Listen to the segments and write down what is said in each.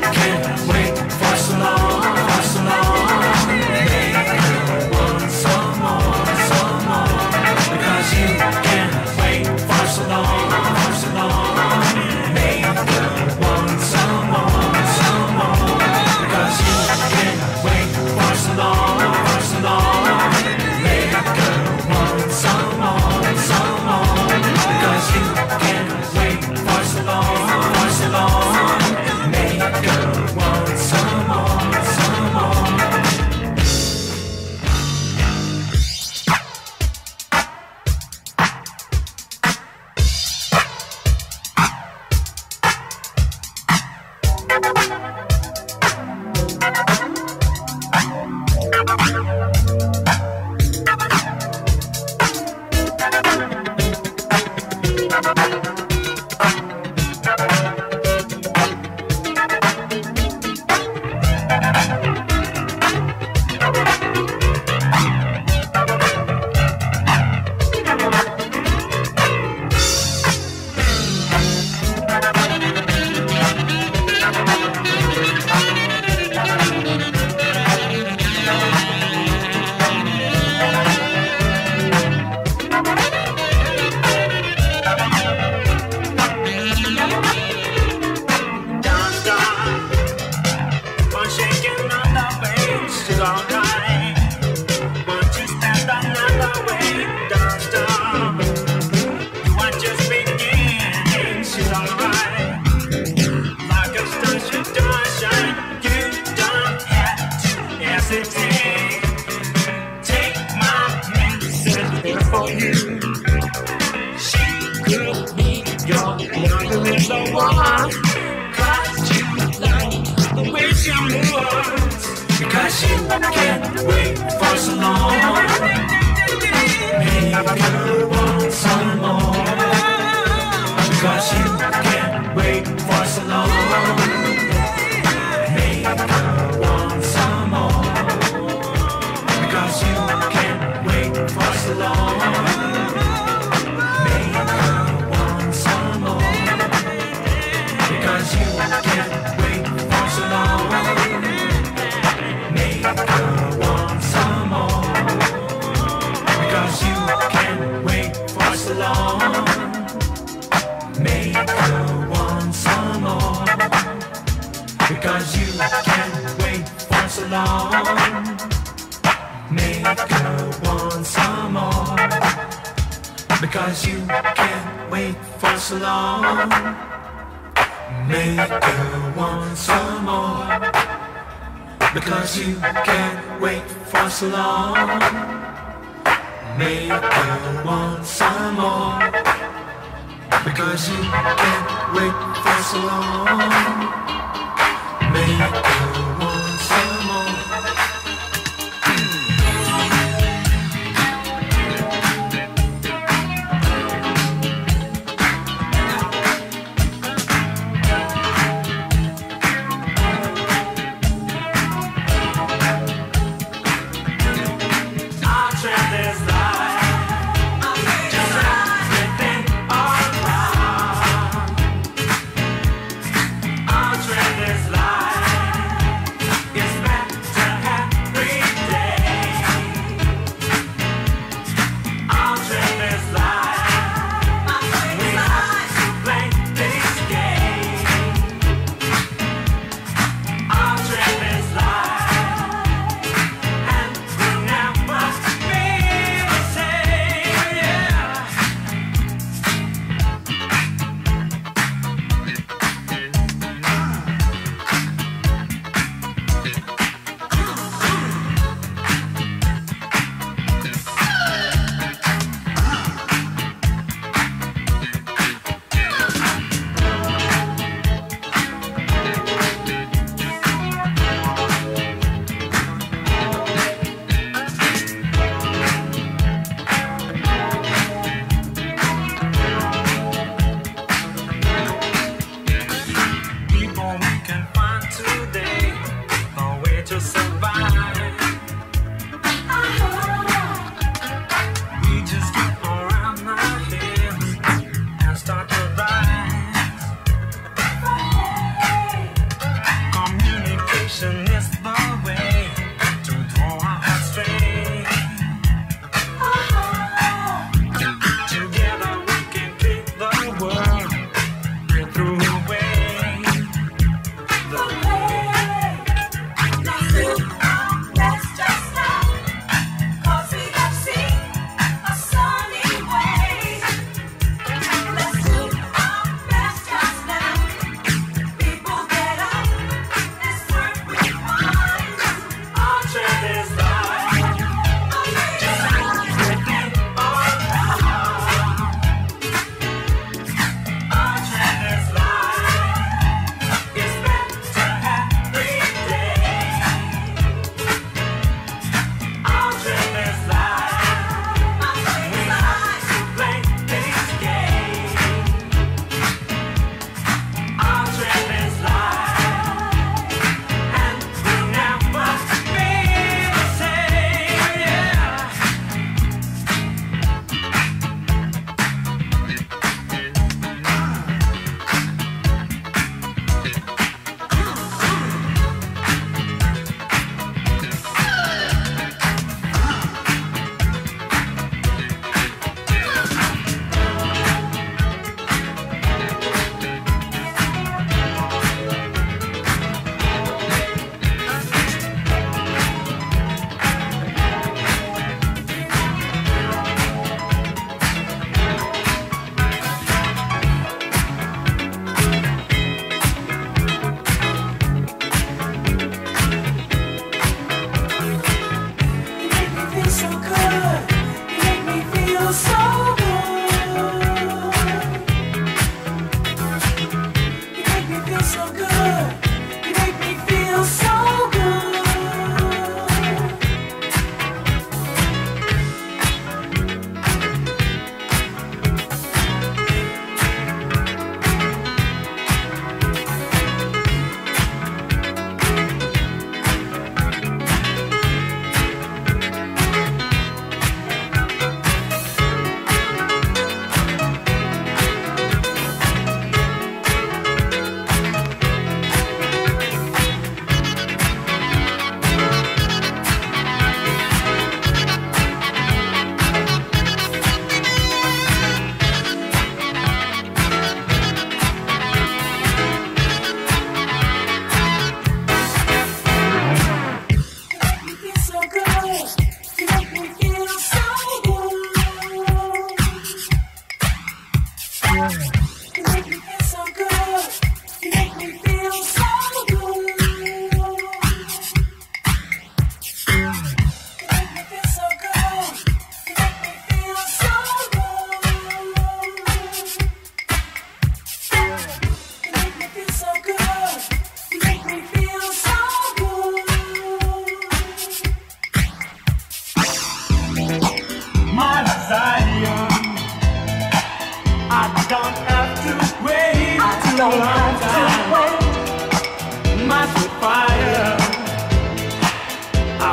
can't for you. She could be your love is the one. Cause you like the way she moves. Because she can't wait for so long. Make you want some more. Because she can't wait for so long. can't wait for so long. Make her want some more. Because you can't wait for so long. Make her want some more. Because you can't wait for so long. Make her want some more. Because you can't wait for so long.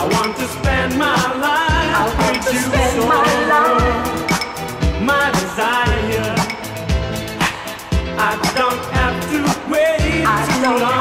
I want to spend my life with you, to spend so my life. My desire, I don't have to wait I too long.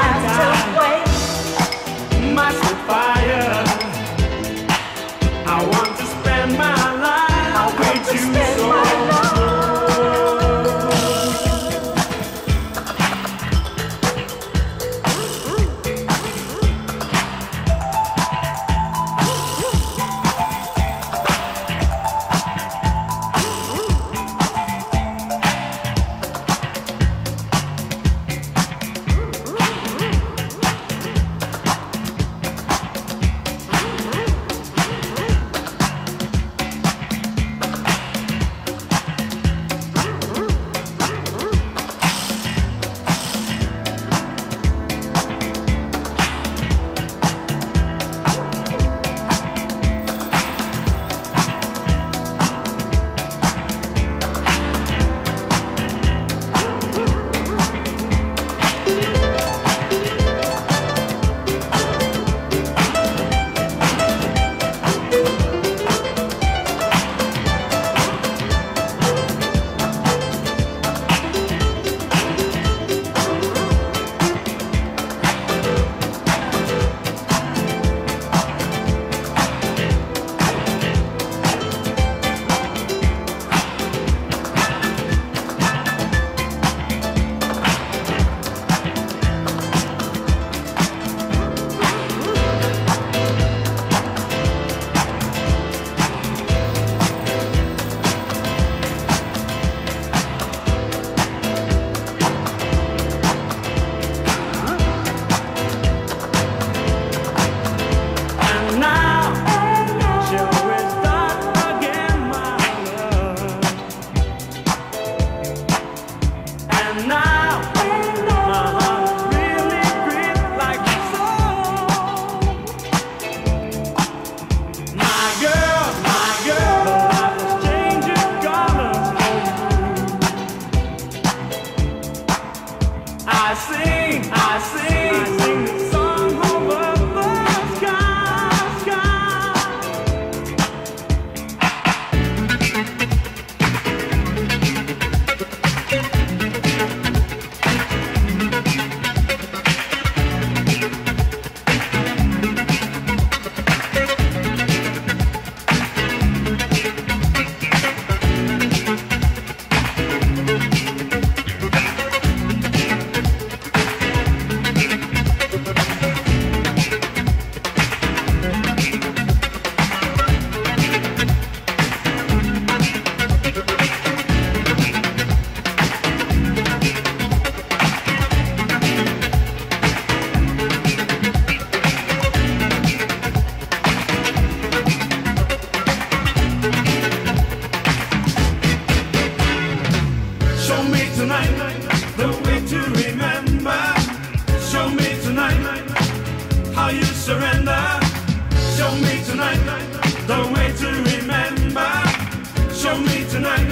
Show me tonight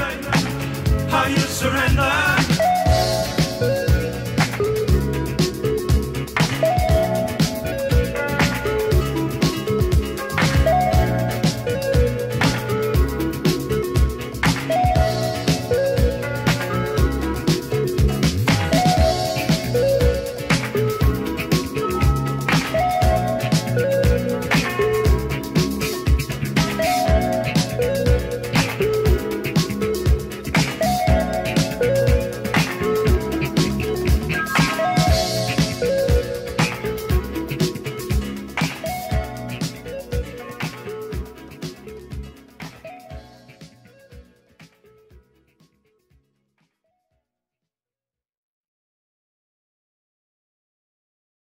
how you surrender.